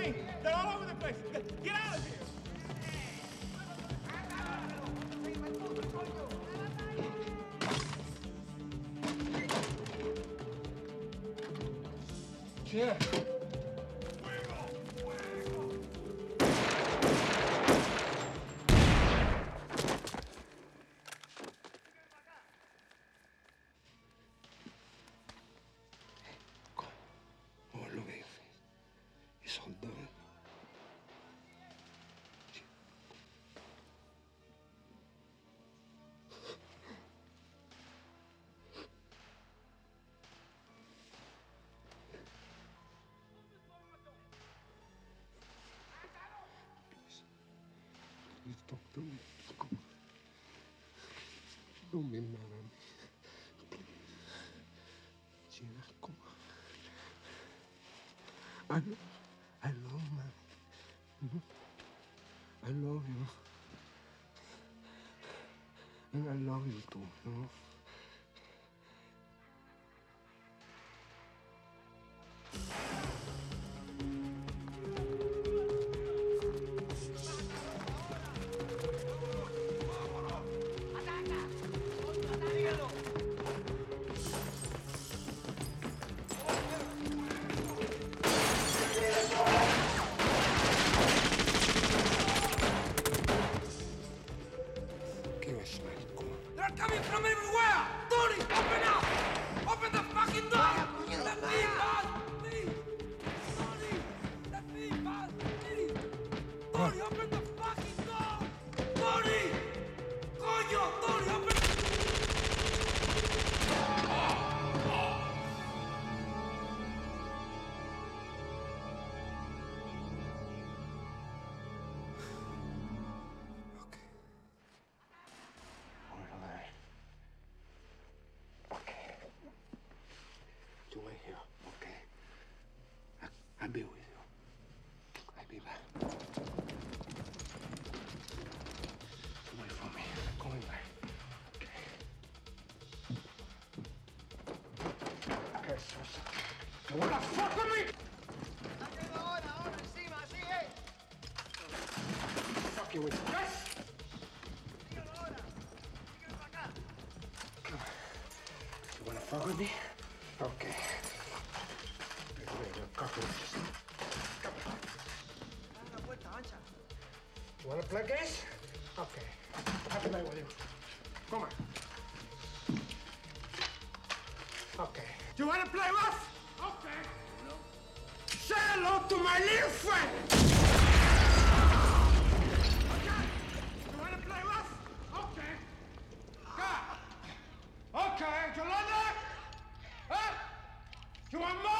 They're all over the place. Get out of here. Yeah. Come. Don't be mad at me. Please. Gina, come on. I, I love man. I love you. And I love you too, you know? Vur yapın You wanna fuck with me? Fuck you with Yes! Para acá! You wanna fuck with me? Okay. Wait, wait, wait, cockroaches. Vuelta ancha. You wanna play games? Okay. I'll play with you. Come on. Okay. You wanna play rough? Okay. Say hello to my little friend! Okay. You wanna play rough? Okay. Okay. You? Huh? You want more?